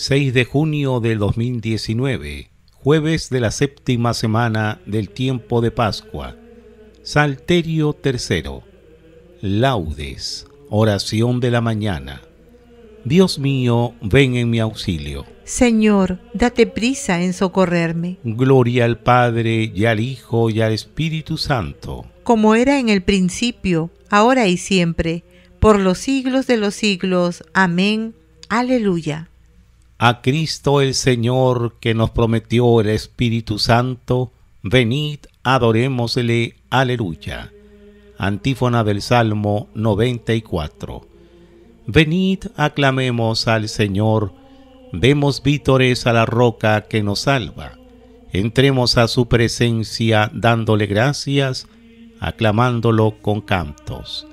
6 de junio del 2019, jueves de la séptima semana del tiempo de Pascua. Salterio tercero. Laudes. Oración de la mañana. Dios mío, ven en mi auxilio. Señor, date prisa en socorrerme. Gloria al Padre y al Hijo y al Espíritu Santo. Como era en el principio, ahora y siempre, por los siglos de los siglos. Amén. Aleluya a Cristo el Señor que nos prometió el Espíritu Santo, venid, adorémosle, aleluya. Antífona del Salmo 94. Venid, aclamemos al Señor, demos vítores a la roca que nos salva. Entremos a su presencia dándole gracias, aclamándolo con cantos.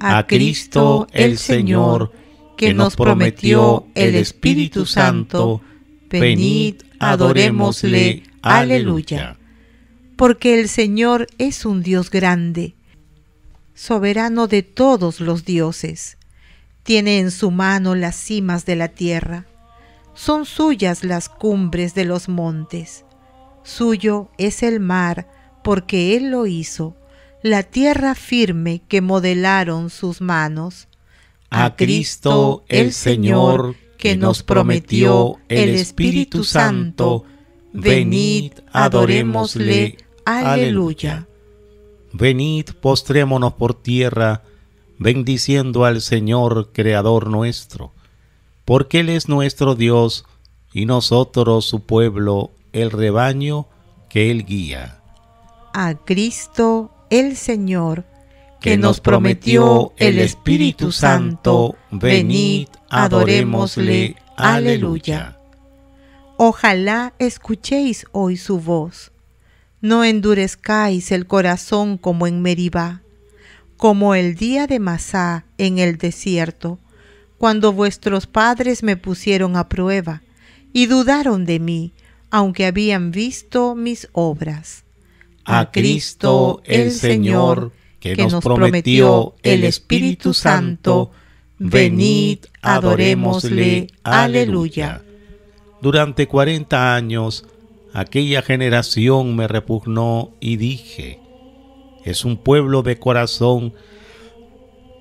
A, Cristo el Señor, que nos prometió el Espíritu Santo, venid, adorémosle, aleluya. Porque el Señor es un Dios grande, soberano de todos los dioses. Tiene en su mano las cimas de la tierra. Son suyas las cumbres de los montes. Suyo es el mar, porque Él lo hizo, la tierra firme que modelaron sus manos a Cristo el Señor, que nos prometió el Espíritu Santo, venid, adorémosle. Aleluya. Venid, postrémonos por tierra, bendiciendo al Señor, Creador nuestro, porque Él es nuestro Dios y nosotros su pueblo, el rebaño que Él guía. A Cristo el Señor, que nos prometió el Espíritu Santo, venid, adorémosle. Aleluya. Ojalá escuchéis hoy su voz. No endurezcáis el corazón como en Meribá, como el día de Masá en el desierto, cuando vuestros padres me pusieron a prueba y dudaron de mí, aunque habían visto mis obras. A Cristo el Señor que, nos prometió el Espíritu Santo, venid, adorémosle, aleluya. Durante cuarenta años, aquella generación me repugnó y dije, es un pueblo de corazón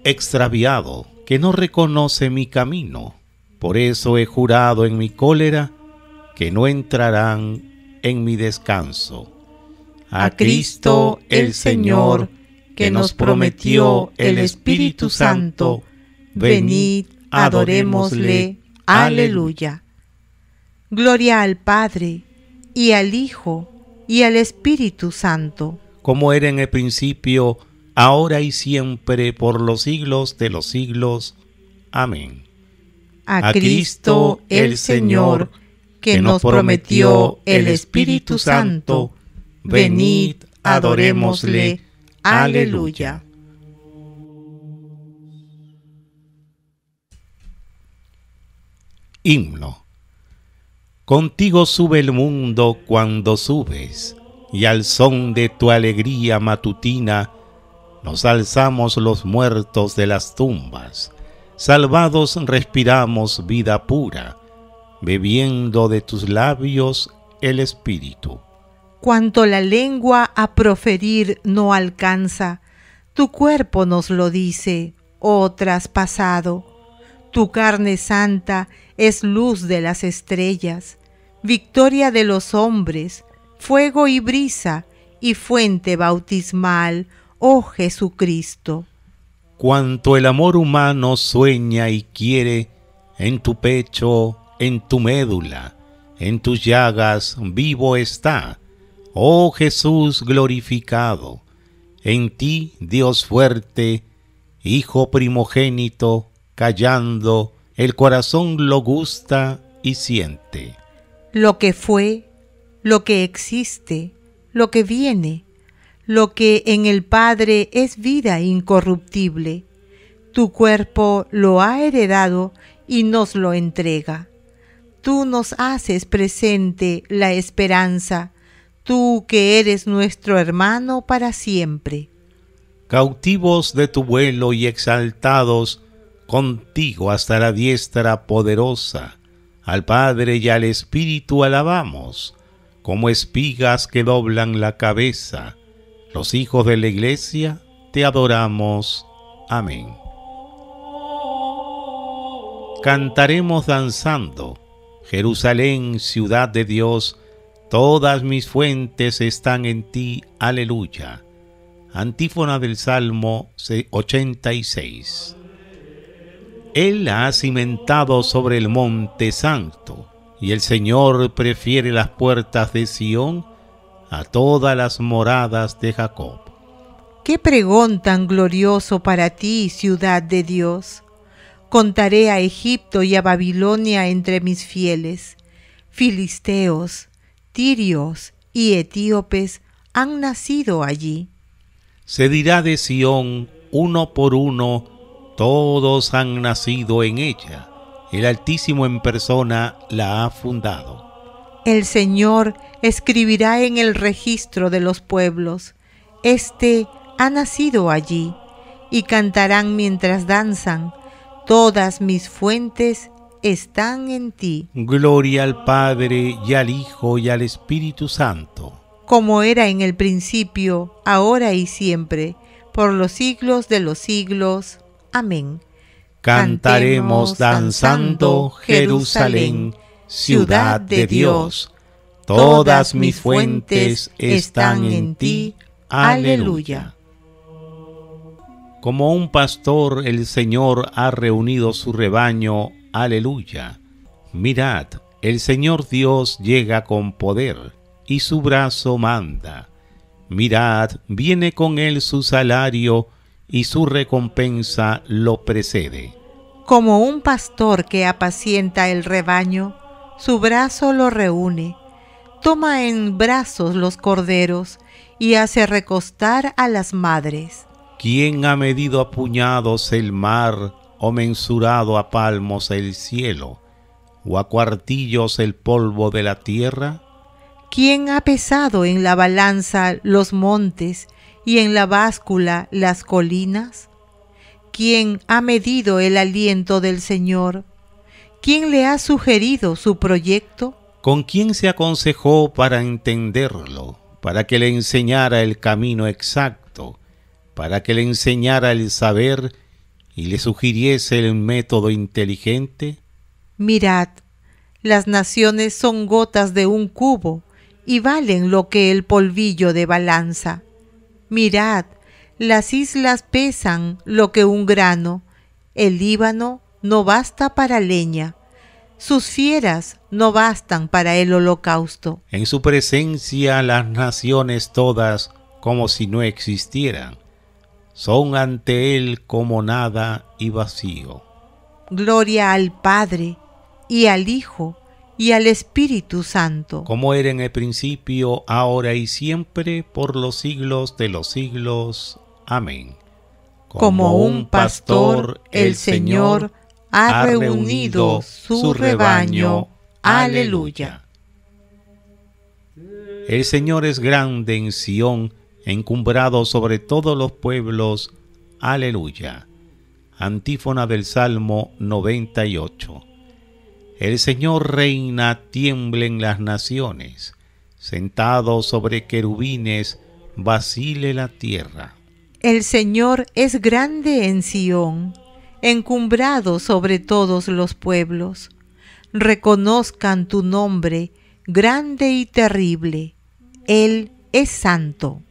extraviado que no reconoce mi camino. Por eso he jurado en mi cólera que no entrarán en mi descanso. A Cristo el Señor, que nos prometió el Espíritu Santo, venid, adorémosle. Aleluya. Gloria al Padre, y al Hijo, y al Espíritu Santo. Como era en el principio, ahora y siempre, por los siglos de los siglos. Amén. A, Cristo el Señor, que nos prometió el Espíritu Santo, venid, adorémosle. Aleluya. Himno. Contigo sube el mundo cuando subes, y al son de tu alegría matutina, nos alzamos los muertos de las tumbas, salvados respiramos vida pura, bebiendo de tus labios el Espíritu cuanto la lengua a proferir no alcanza. Tu cuerpo nos lo dice, oh traspasado. Tu carne santa es luz de las estrellas, victoria de los hombres, fuego y brisa y fuente bautismal, oh Jesucristo. Cuanto el amor humano sueña y quiere, en tu pecho, en tu médula, en tus llagas vivo está Oh Jesús glorificado, en ti Dios fuerte, Hijo primogénito, callando, el corazón lo gusta y siente. Lo que fue, lo que existe, lo que viene, lo que en el Padre es vida incorruptible. Tu cuerpo lo ha heredado y nos lo entrega. Tú nos haces presente la esperanza, tú que eres nuestro hermano para siempre. Cautivos de tu vuelo y exaltados, contigo hasta la diestra poderosa, al Padre y al Espíritu alabamos, como espigas que doblan la cabeza. Los hijos de la Iglesia te adoramos. Amén. Cantaremos danzando. Jerusalén, ciudad de Dios, todas mis fuentes están en ti. Aleluya. Antífona del Salmo 86. Él ha cimentado sobre el monte santo, y el Señor prefiere las puertas de Sión a todas las moradas de Jacob. Qué pregón tan glorioso para ti, ciudad de Dios. Contaré a Egipto y a Babilonia entre mis fieles. Filisteos, tirios y etíopes han nacido allí. Se dirá de Sión, uno por uno, todos han nacido en ella. El Altísimo en persona la ha fundado. El Señor escribirá en el registro de los pueblos. Este ha nacido allí, y cantarán mientras danzan. Todas mis fuentes están en ti. Gloria al Padre y al Hijo y al Espíritu Santo. Como era en el principio, ahora y siempre, por los siglos de los siglos. Amén. Cantaremos danzando Jerusalén, ciudad de Dios. Todas mis fuentes están en ti. Aleluya. Como un pastor el Señor ha reunido su rebaño. Aleluya. Mirad, el Señor Dios llega con poder y su brazo manda. Mirad, viene con él su salario y su recompensa lo precede. Como un pastor que apacienta el rebaño, su brazo lo reúne, toma en brazos los corderos y hace recostar a las madres. ¿Quién ha medido a puñados el mar o mensurado a palmos el cielo o a cuartillos el polvo de la tierra? ¿Quién ha pesado en la balanza los montes y en la báscula las colinas? ¿Quién ha medido el aliento del Señor? ¿Quién le ha sugerido su proyecto? ¿Con quién se aconsejó para entenderlo, para que le enseñara el camino exacto, para que le enseñara el saber y le sugiriese el método inteligente? Mirad, las naciones son gotas de un cubo y valen lo que el polvillo de balanza. Mirad, las islas pesan lo que un grano, el Líbano no basta para leña, sus fieras no bastan para el holocausto. En su presencia las naciones todas como si no existieran, son ante él como nada y vacío. Gloria al Padre y al Hijo y al Espíritu Santo. Como era en el principio, ahora y siempre, por los siglos de los siglos. Amén. Como, un pastor, el Señor ha reunido su rebaño. Aleluya. El Señor es grande en Sión, encumbrado sobre todos los pueblos. Aleluya. Antífona del Salmo 98. El Señor reina, tiemblen las naciones, sentado sobre querubines, vacile la tierra. El Señor es grande en Sión, encumbrado sobre todos los pueblos. Reconozcan tu nombre, grande y terrible. Él es santo.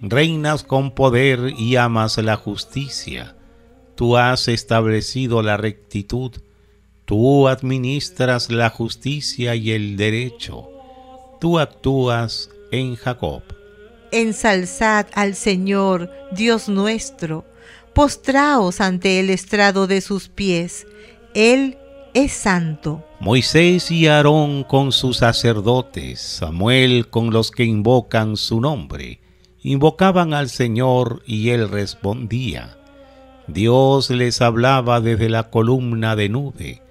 Reinas con poder y amas la justicia. Tú has establecido la rectitud Tú administras la justicia y el derecho. Tú actúas en Jacob. Ensalzad al Señor, Dios nuestro. Postraos ante el estrado de sus pies. Él es santo. Moisés y Aarón con sus sacerdotes, Samuel con los que invocan su nombre, invocaban al Señor y él respondía. Dios les hablaba desde la columna de nube,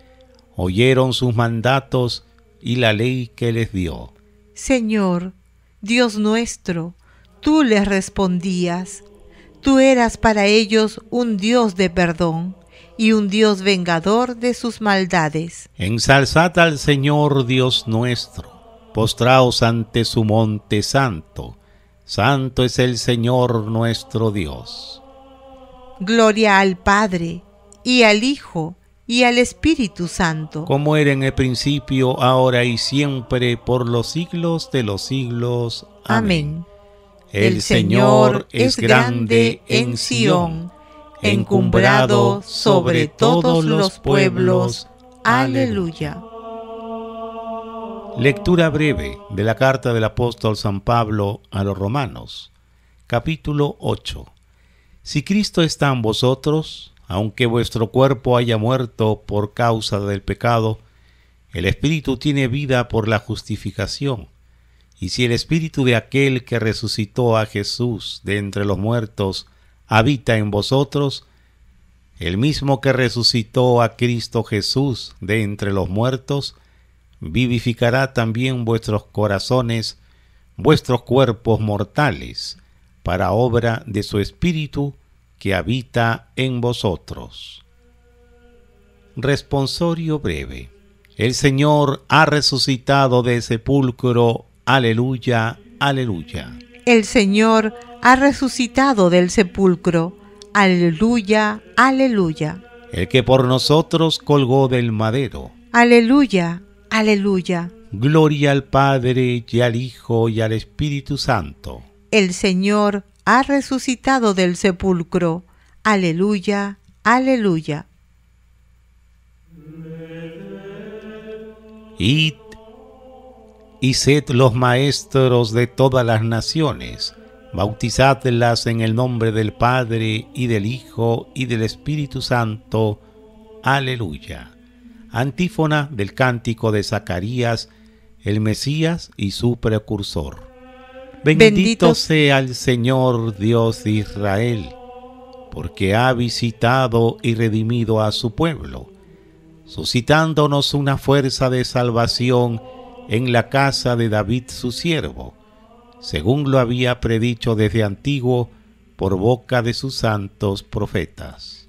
oyeron sus mandatos y la ley que les dio. Señor, Dios nuestro, tú les respondías, tú eras para ellos un Dios de perdón y un Dios vengador de sus maldades. Ensalzad al Señor Dios nuestro, postraos ante su monte santo, santo es el Señor nuestro Dios. Gloria al Padre, y al Hijo, y al Espíritu Santo. Como era en el principio, ahora y siempre, por los siglos de los siglos. Amén. El Señor es grande en Sión encumbrado sobre todos los pueblos. Aleluya. Lectura breve de la carta del apóstol San Pablo a los romanos, capítulo 8. Si Cristo está en vosotros, aunque vuestro cuerpo haya muerto por causa del pecado, el Espíritu tiene vida por la justificación. Y si el Espíritu de aquel que resucitó a Jesús de entre los muertos habita en vosotros, el mismo que resucitó a Cristo Jesús de entre los muertos, vivificará también vuestros corazones, vuestros cuerpos mortales, para obra de su Espíritu que habita en vosotros. Responsorio breve. El Señor ha resucitado de sepulcro. Aleluya, aleluya. El Señor ha resucitado del sepulcro. Aleluya, aleluya. El que por nosotros colgó del madero. Aleluya, aleluya. Gloria al Padre y al Hijo y al Espíritu Santo. El Señor ha resucitado del sepulcro. Aleluya, aleluya. Id y sed los maestros de todas las naciones bautizadlas en el nombre del Padre y del Hijo y del Espíritu Santo. Aleluya. Antífona del cántico de Zacarías, el Mesías y su precursor. Bendito, sea el Señor Dios de Israel, porque ha visitado y redimido a su pueblo, suscitándonos una fuerza de salvación en la casa de David su siervo según lo había predicho desde antiguo por boca de sus santos profetas.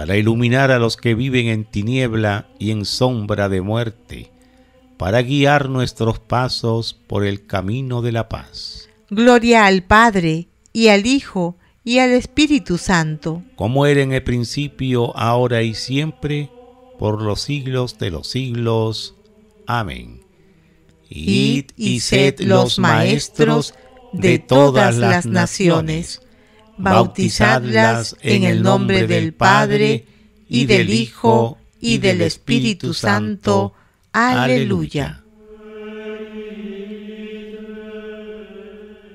para iluminar a los que viven en tiniebla y en sombra de muerte, para guiar nuestros pasos por el camino de la paz. Gloria al Padre, y al Hijo, y al Espíritu Santo. Como era en el principio, ahora y siempre, por los siglos de los siglos. Amén. Id y sed los maestros de todas las naciones bautizadlas en el nombre del Padre, y del Hijo, y del Espíritu Santo. Aleluya.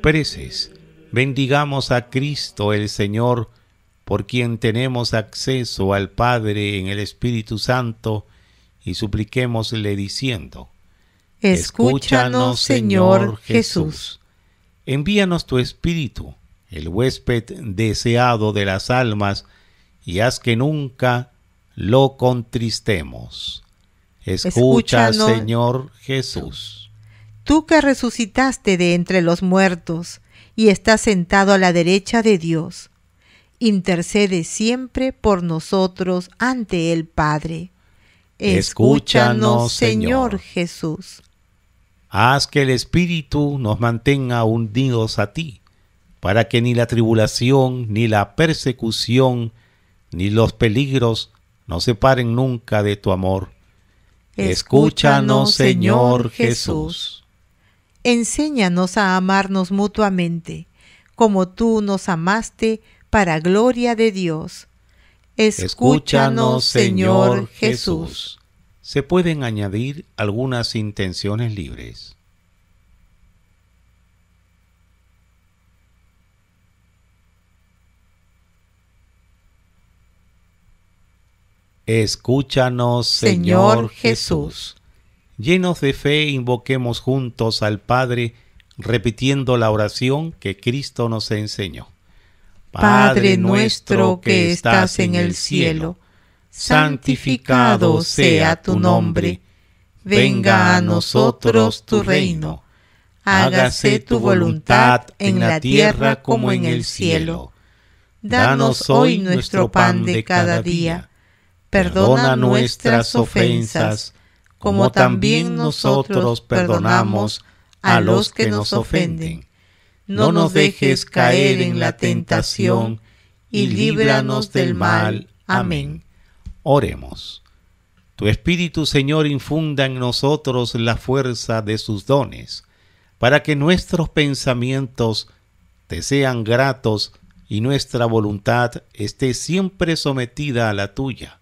Preces, bendigamos a Cristo el Señor, por quien tenemos acceso al Padre en el Espíritu Santo, y supliquémosle diciendo, Escúchanos, Señor Jesús. Envíanos tu Espíritu el huésped deseado de las almas, y haz que nunca lo contristemos. Escucha, Señor Jesús. tú que resucitaste de entre los muertos y estás sentado a la derecha de Dios, intercede siempre por nosotros ante el Padre. Escúchanos, Señor Jesús. Haz que el Espíritu nos mantenga unidos a ti, para que ni la tribulación, ni la persecución, ni los peligros nos separen nunca de tu amor. Escúchanos, Señor Jesús. Enséñanos a amarnos mutuamente, como tú nos amaste para gloria de Dios. Escúchanos, Señor Jesús. Se pueden añadir algunas intenciones libres. Escúchanos, Señor Jesús. Llenos de fe, invoquemos juntos al Padre, repitiendo la oración que Cristo nos enseñó. Padre nuestro que estás en el cielo, santificado sea tu nombre. Venga a nosotros tu reino. Hágase tu voluntad en la tierra como en el cielo. Danos hoy nuestro pan de cada día. Perdona nuestras ofensas como también nosotros perdonamos a los que nos ofenden. No nos dejes caer en la tentación y líbranos del mal. Amén. Oremos. Tu Espíritu, Señor, infunda en nosotros la fuerza de sus dones, para que nuestros pensamientos te sean gratos y nuestra voluntad esté siempre sometida a la tuya